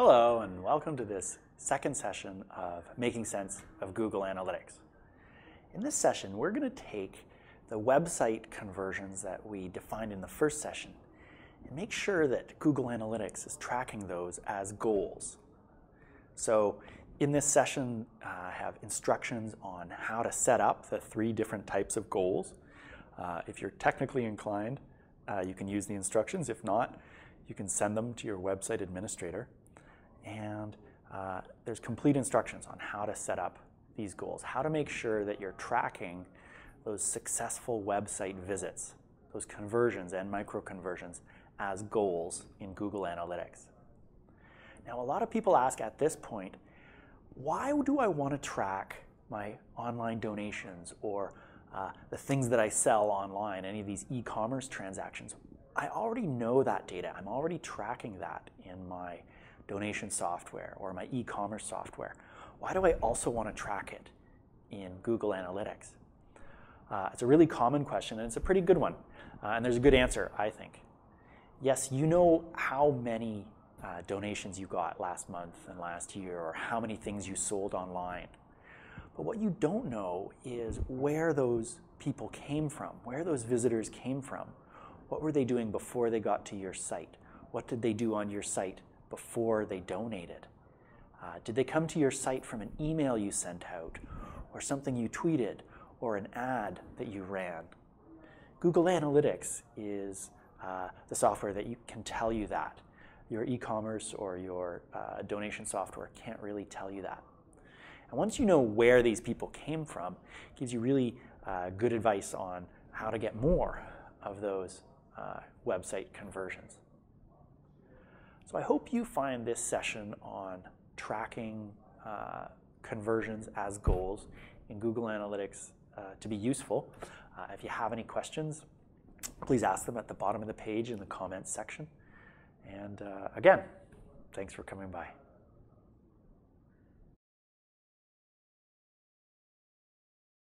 Hello, and welcome to this second session of Making Sense of Google Analytics. In this session, we're going to take the website conversions that we defined in the first session and make sure that Google Analytics is tracking those as goals. So in this session, uh, I have instructions on how to set up the three different types of goals. Uh, if you're technically inclined, uh, you can use the instructions. If not, you can send them to your website administrator. And uh, there's complete instructions on how to set up these goals, how to make sure that you're tracking those successful website visits, those conversions and micro conversions as goals in Google Analytics. Now, a lot of people ask at this point, why do I want to track my online donations or uh, the things that I sell online, any of these e commerce transactions? I already know that data. I'm already tracking that in my donation software or my e commerce software. Why do I also want to track it in Google Analytics? Uh, it's a really common question and it's a pretty good one. Uh, and there's a good answer, I think. Yes, you know how many uh, donations you got last month and last year, or how many things you sold online. But what you don't know is where those people came from, where those visitors came from. What were they doing before they got to your site? What did they do on your site before they donated? Uh, did they come to your site from an email you sent out, or something you tweeted, or an ad that you ran? Google Analytics is uh, the software that you can tell you that your e-commerce or your uh, donation software can't really tell you that. And once you know where these people came from, it gives you really uh, good advice on how to get more of those uh, website conversions. So I hope you find this session on tracking uh, conversions as goals in Google Analytics uh, to be useful. Uh, if you have any questions, please ask them at the bottom of the page in the comments section. And uh, again, thanks for coming by.